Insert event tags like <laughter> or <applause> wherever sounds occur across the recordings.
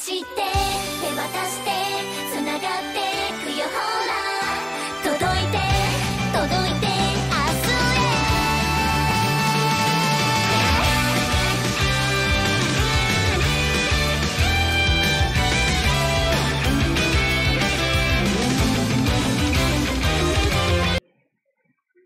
して手渡してつながってくよ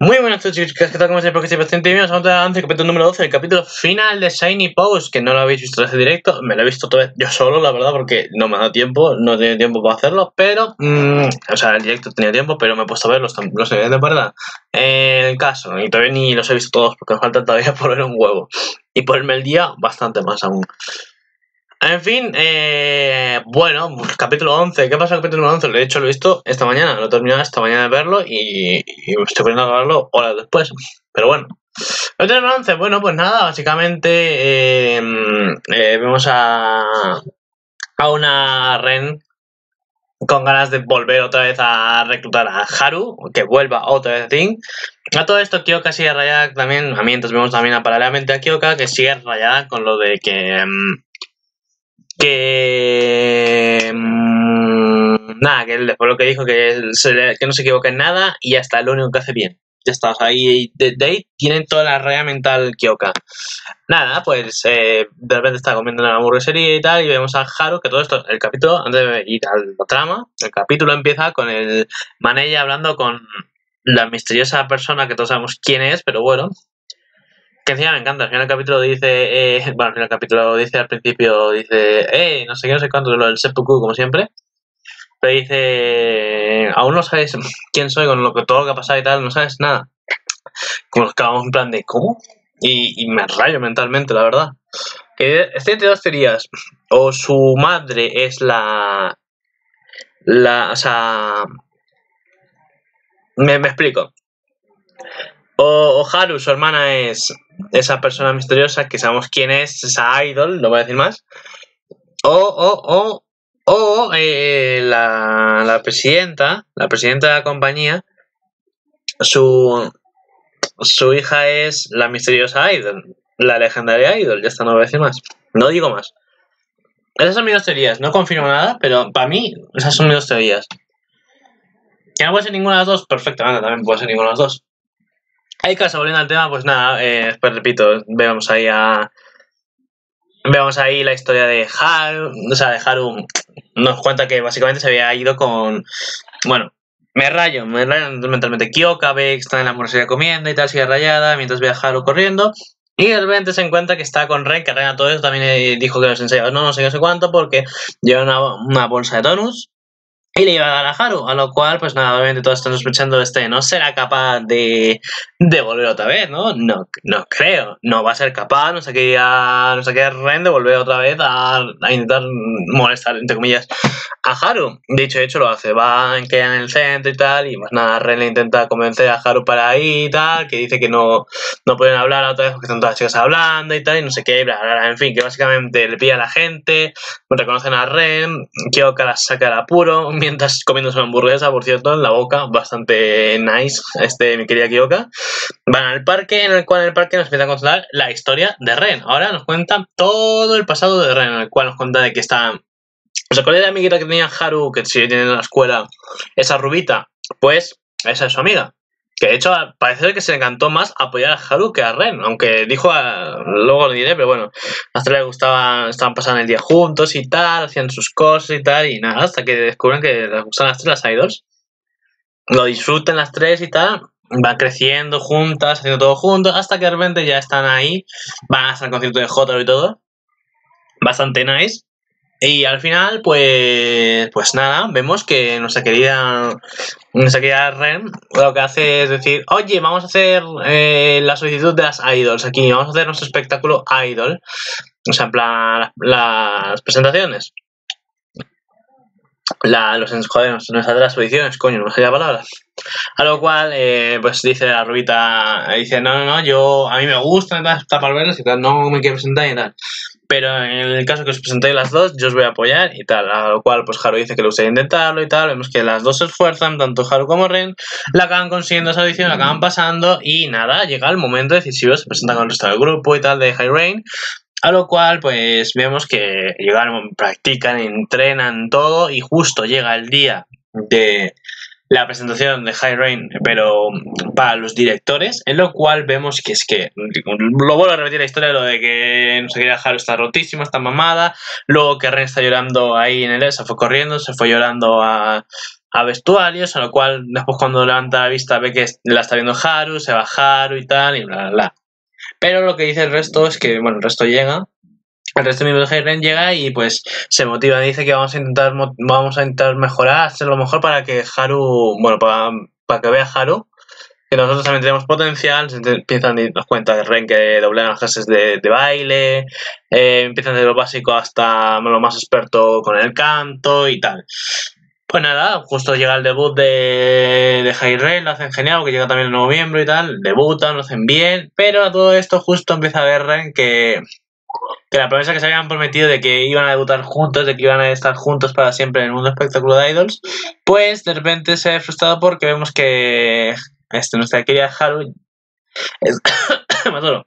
Muy buenas chicos. ¿Qué tal? ¿Cómo estáis? Porque estoy bastante bien. Vamos a el capítulo número 12, el capítulo final de Shiny Pose, que no lo habéis visto desde directo. Me lo he visto vez yo solo, la verdad, porque no me ha dado tiempo, no he tenido tiempo para hacerlo, pero. mm, o sea, el directo tenía tiempo, pero me he puesto a verlos, los he de verdad. Eh, el caso, y todavía ni los he visto todos, porque me falta todavía <laughs> poner un huevo. Y ponerme el día bastante más aún. En fin, eh, bueno, capítulo 11. ¿Qué pasa el capítulo 11? De hecho, lo he visto esta mañana. Lo he terminado esta mañana de verlo y, y estoy poniendo a grabarlo horas después. Pero bueno. Capítulo 11, bueno, pues nada, básicamente eh, eh, vemos a, a una Ren con ganas de volver otra vez a reclutar a Haru, que vuelva otra vez a Ting. A todo esto, Kyoka sigue rayada también, a mientras vemos también a paralelamente a Kyoka, que sigue rayada con lo de que... mm, que mm, nada, que él después lo que dijo que, que no se equivoca en nada y ya está, lo único que hace bien. Ya está, ahí, de, de ahí tienen toda la raya mental Kyoka. Nada, pues eh, de repente está comiendo en la hamburguesería y tal, y vemos a Haru, que todo esto, el capítulo, antes de ir a la trama, el capítulo empieza con el Manella hablando con la misteriosa persona que todos sabemos quién es, pero bueno, que encima me encanta. Al final del capítulo dice, eh, <laughs> bueno, al final del capítulo dice al principio, dice, eh, no sé qué, no sé cuánto, lo del seppuku, como siempre. Pero dice, aún no sabes quién soy con lo que, todo lo que ha pasado y tal, no sabes nada. Como nos quedamos en plan de, ¿cómo? Y, me rayo mentalmente, la verdad. Que estoy entre dos teorías. O su madre es la. La. O sea. Me, me explico. O, o Haru, su hermana, es esa persona misteriosa que sabemos quién es, esa idol, no voy a decir más. O, o, o, o eh, la, la presidenta, la presidenta de la compañía, su, su hija es la misteriosa idol, la legendaria idol, ya está, no voy a decir más. No digo más. Esas son mis dos teorías, no confirmo nada, pero para mí esas son mis dos teorías. Que no puede ser ninguna de las dos, perfectamente, también puede ser ninguna de las dos. Hay caso, volviendo al tema, pues nada, eh, después repito, vemos ahí a. Vemos ahí la historia de Haru, o sea, de Haru nos cuenta que básicamente se había ido con. Bueno, me rayo, me rayo mentalmente. Kyoka ve que está en la hamburguesería comiendo y tal, sigue rayada, mientras ve a Haru corriendo. Y de repente se encuentra que está con Ren, que Ren a todo eso también eh, dijo que los ensayos no, no sé no sé cuánto, porque lleva una, una bolsa de donuts y le iba a dar a Haru, a lo cual, pues nada, obviamente todos están sospechando este, no será capaz de, de volver otra vez, ¿no? No, no creo, no va a ser capaz, no sé qué, no sé qué Ren de volver otra vez a, intentar molestar, entre comillas, a Haru. Dicho hecho, lo hace, va, queda en el centro y tal, y pues nada, Ren le intenta convencer a Haru para ahí y tal, que dice que no, no pueden hablar otra vez porque están todas las chicas hablando y tal, y no sé qué, bla, bla, bla, en fin, que básicamente le pilla a la gente, reconocen a Ren, Kyoka la saca al apuro, mientras comiéndose una hamburguesa, por cierto, en la boca, bastante nice, este, mi querida Kyoka. Van al parque, en el cual en el parque nos empieza a contar la historia de Ren. Ahora nos cuentan todo el pasado de Ren, en el cual nos cuenta de que está... ¿Os acordáis de la amiguita que tenía Haru, que sigue tiene en la escuela, esa rubita? Pues esa es su amiga. De hecho parece que se le encantó más apoyar a Haru que a Ren, aunque dijo, a- luego lo diré, pero bueno, a las tres les gustaba, estaban pasando el día juntos y tal, hacían sus cosas y tal, y nada, hasta que descubren que les gustan las tres las idols. Lo disfrutan las tres y tal, van creciendo juntas, haciendo todo juntos, hasta que de repente ya están ahí, van hasta el concierto de Jotaro y todo. Bastante nice. Y al final, pues, pues nada, vemos que nuestra querida, nuestra querida Ren lo que hace es decir, oye, vamos a hacer eh, la solicitud de las idols aquí, vamos a hacer nuestro espectáculo idol. O sea, en plan, la- las presentaciones. La, los joder, no me sale las audiciones, coño, no sale la palabra. A lo cual, eh, pues dice la rubita, dice, no, no, no, yo, a mí me gusta tapar verlas y tal, no me quiero presentar y tal. Pero en el caso que os presentéis las dos, yo os voy a apoyar y tal. A lo cual, pues Haru dice que le gustaría intentarlo y tal. Vemos que las dos se esfuerzan, tanto Haru como Ren, la acaban consiguiendo esa audición, la acaban pasando y nada, llega el momento decisivo, se presentan con el resto del grupo y tal de High Rain. A lo cual, pues vemos que llegaron, practican, entrenan todo y justo llega el día de la presentación de High Rain, pero para los directores, en lo cual vemos que es que, lo vuelvo a repetir la historia, lo de que no sé qué, Haru está rotísima, está mamada, luego que Ren está llorando ahí en el se fue corriendo, se fue llorando a, a vestuarios, a lo cual después cuando levanta la vista ve que la está viendo Haru, se va Haru y tal, y bla, bla, bla. Pero lo que dice el resto es que, bueno, el resto llega, el resto de miembros de Heiren llega y pues se motiva, dice que vamos a intentar vamos a intentar mejorar, hacer lo mejor para que Haru, bueno, para, para que vea Haru que nosotros también tenemos potencial, empiezan a darnos cuenta de Ren que doblegan las clases de, baile, eh, empiezan de lo básico hasta lo más experto con el canto y tal. Pues nada, justo llega el debut de, de lo hacen genial, que llega también en noviembre y tal, debutan, lo hacen bien, pero a todo esto justo empieza a ver Ren que, que la promesa que se habían prometido de que iban a debutar juntos, de que iban a estar juntos para siempre en el mundo espectáculo de Idols, pues de repente se ha frustrado porque vemos que este, nuestra querida Haru es, <coughs>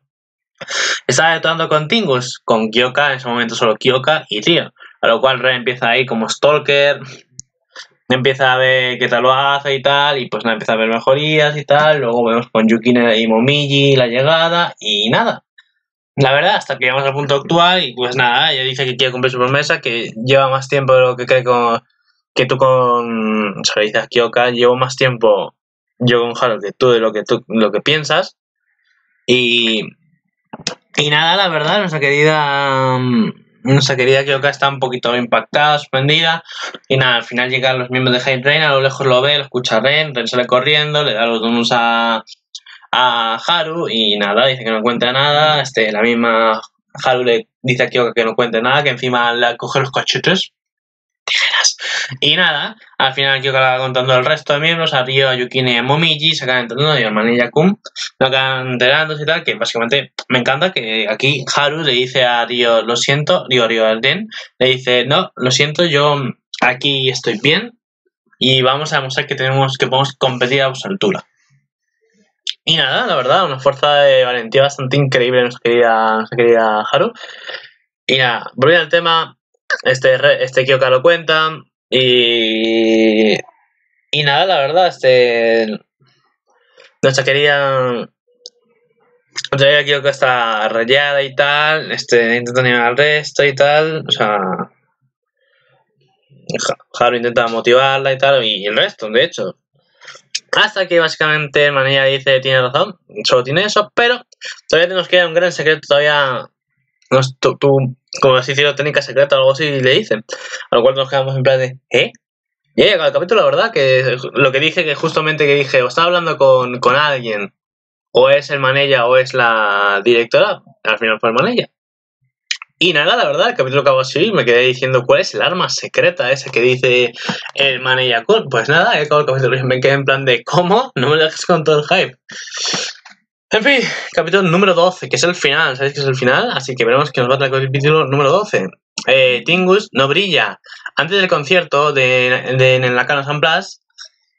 Estaba detonando con Tingus, con Kyoka, en ese momento solo Kyoka y Tío. A lo cual Ren empieza ahí como Stalker, empieza a ver qué tal lo hace y tal, y pues nada, empieza a ver mejorías y tal, luego vemos con Yukine y Momiji la llegada, y nada. La verdad, hasta que llegamos al punto actual, y pues nada, ella dice que quiere cumplir su promesa, que lleva más tiempo de lo que cree con, que tú con, o sea, dice a Kyoka, llevo más tiempo yo con Haru que tú de lo que tú, lo que piensas, y, y nada, la verdad, nuestra querida nuestra querida Kyoka está un poquito impactada, suspendida. Y nada, al final llegan los miembros de High Rain, a lo lejos lo ve, lo escucha Ren, Ren sale corriendo, le da los donuts a, a Haru y nada, dice que no cuenta nada. Este, la misma Haru le dice a Kyoka que no cuente nada, que encima le coge los cachetes tijeras. Y nada, al final Kyoka va contando el resto de miembros, a Ryo, a Yukine a Momiji, se acaban enterando, y Man y Yakun, lo acaban enterándose y tal, que básicamente me encanta que aquí Haru le dice a Ryo, lo siento, Ryo, Ryo, Den, le dice, no, lo siento, yo aquí estoy bien y vamos a demostrar que tenemos, que podemos competir a vuestra altura. Y nada, la verdad, una fuerza de valentía bastante increíble nuestra querida, nuestra querida Haru. Y nada, volviendo al tema, este, este Kyoka lo cuenta. Y. Y nada, la verdad, este. Nuestra querida. Nuestra querida Kyoka está rayada y tal. Este, intenta animar al resto y tal. O sea. Haru intenta motivarla y tal. Y el resto, de hecho. Hasta que básicamente Manilla dice: Tiene razón, solo tiene eso, pero todavía nos queda un gran secreto. Todavía no, tú, como si hiciera técnica secreta o algo así, le dicen. A lo cual nos quedamos en plan de, ¿eh? Y llega el capítulo, la verdad, que lo que dije, que justamente que dije, o estaba hablando con, con alguien, o es el manella o es la directora, al final fue el manella. Y nada, la verdad, el capítulo acabó así, me quedé diciendo cuál es el arma secreta ese que dice el manella Pues nada, he acabado el capítulo y me quedé en plan de, ¿cómo? No me dejes con todo el hype. En fin, capítulo número 12, que es el final, ¿sabéis que es el final? Así que veremos que nos va a traer el capítulo número 12. Eh, Tingus no brilla. Antes del concierto de, de, en la Cano San Blas,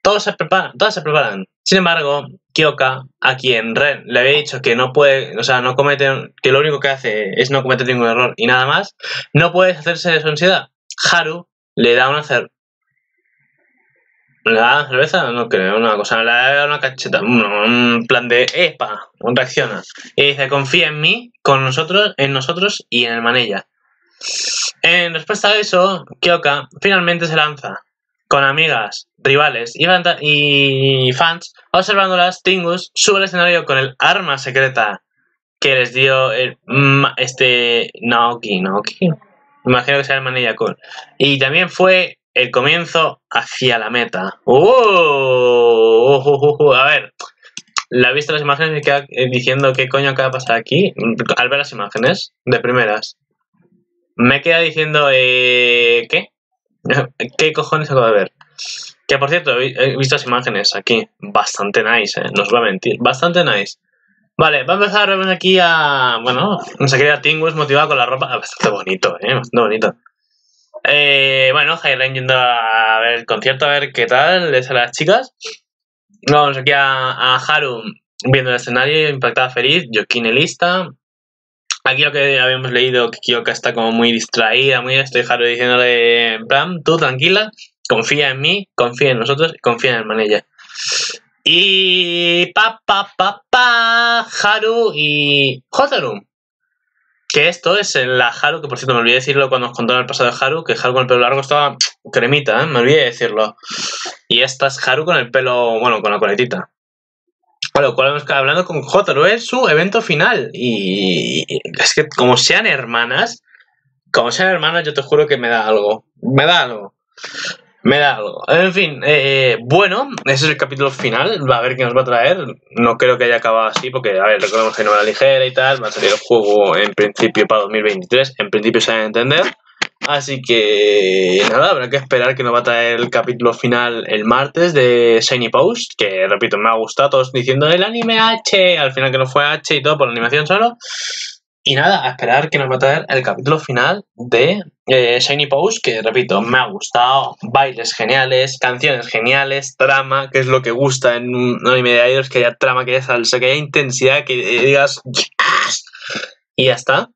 todos se preparan, todas se preparan. Sin embargo, Kyoka, a quien Ren le había dicho que no puede, o sea, no comete, que lo único que hace es no cometer ningún error y nada más, no puede hacerse de su ansiedad. Haru le da una, cer ¿Le da cerveza? No creo, una cosa. Le da una cacheta, un plan de ¡epa! Reacciona. Y dice, confía en mí, con nosotros, en nosotros y en el manella. En respuesta a eso, Kyoka finalmente se lanza con amigas, rivales y, fans, observándolas, Tingus sube al escenario con el arma secreta que les dio el, este Naoki, Naoki. Imagino que sea el manilla cool. Y también fue el comienzo hacia la meta. ¡Oh! a ver, la vista de las imágenes me queda eh, diciendo qué coño acaba de pasar aquí. Al ver las imágenes, de primeras, me queda diciendo, eh, ¿qué? <laughs> ¿Qué cojones acabo de ver? Que por cierto, he visto las imágenes aquí. Bastante nice, eh, no os voy a mentir. Bastante nice. Vale, va a empezar vemos aquí a. Bueno, nos queda Tingus motivado con la ropa. Bastante bonito, eh. Bastante bonito. Eh, bueno, Highline yendo a el concierto, a ver qué tal les a las chicas. Vamos aquí a, Haru viendo el escenario, impactada feliz, Yokine lista. Aquí lo que habíamos leído, que Kyoka está como muy distraída, muy esto, y Haru diciéndole, en plan, tú tranquila, confía en mí, confía en nosotros confía en el manella. Y pa pa pa pa Haru y Hotaru. Que esto es la Haru, que por cierto me olvidé decirlo cuando os contaron el pasado de Haru, que Haru con el pelo largo estaba cremita, ¿eh? me olvidé decirlo. Y esta es Haru con el pelo, bueno, con la coletita. Bueno, cual hemos quedado hablando con Hotaru, es su evento final. Y es que como sean hermanas, como sean hermanas, yo te juro que me da algo. Me da algo. Me da algo. En fin, eh, bueno, ese es el capítulo final. Va a ver qué nos va a traer. No creo que haya acabado así, porque, a ver, recordemos que hay novela ligera y tal. Va a salir el juego en principio para 2023. En principio se va a entender. Así que nada, habrá que esperar que nos va a traer el capítulo final el martes de Shiny Post, que repito, me ha gustado, todos diciendo el anime H, al final que no fue H y todo por animación solo. Y nada, a esperar que nos va a traer el capítulo final de eh, Shiny Post, que repito, me ha gustado, bailes geniales, canciones geniales, trama, que es lo que gusta en un anime de idols, que haya trama, que haya salsa, que haya intensidad, que digas y ya está.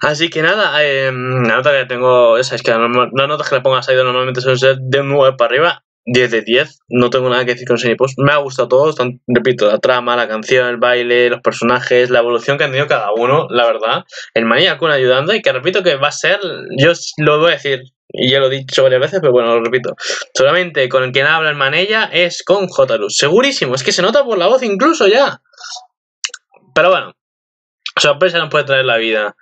Así que nada, eh, la nota que tengo esa es que no notas que le pongas a Idol normalmente suelen ser de un 9 para arriba, 10 de 10. No tengo nada que decir con Shiny Post. Me ha gustado todo, repito, la trama, la canción, el baile, los personajes, la evolución que han tenido cada uno, la verdad. El Manía Kun ayudando y que repito que va a ser, yo lo voy a decir, y ya lo he dicho varias veces, pero bueno, lo repito. Solamente con el quien habla el Manella es con Jotaru. Segurísimo, es que se nota por la voz incluso ya. Pero bueno, sorpresa nos puede traer la vida.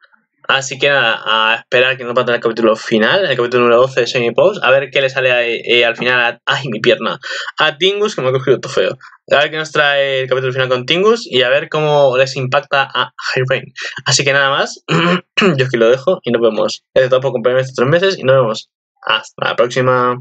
Así que nada, a esperar que nos traer el capítulo final, el capítulo número 12 de Semi Post, a ver qué le sale eh, al final a, ay, mi pierna, a Tingus, que me ha cogido todo feo. A ver qué nos trae el capítulo final con Tingus y a ver cómo les impacta a Rain. Así que nada más, <clears throat> yo aquí lo dejo y nos vemos. Es de todo por acompañarme estos tres meses y nos vemos. Hasta la próxima.